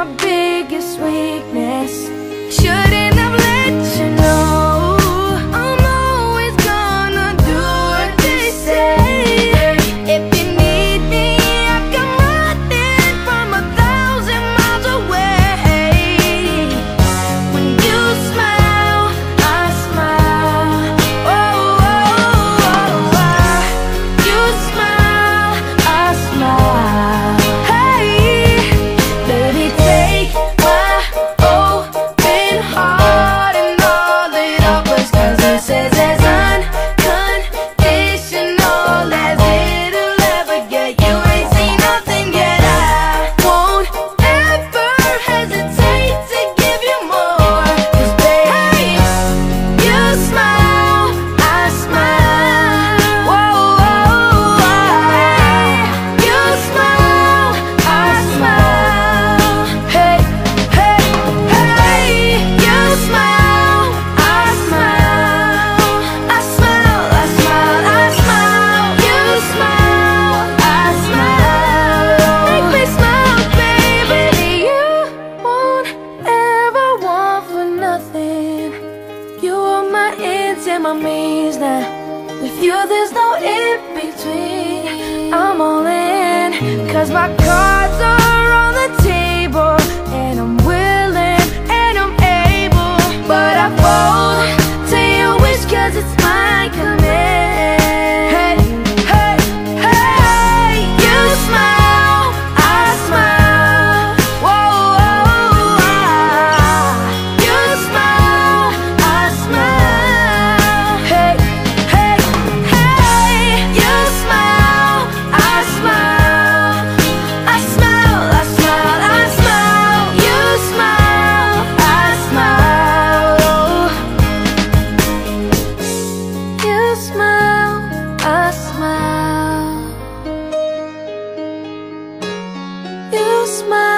my biggest weakness. Should My amazed that with you there's no in between. I'm all in, cause my cards are. Smile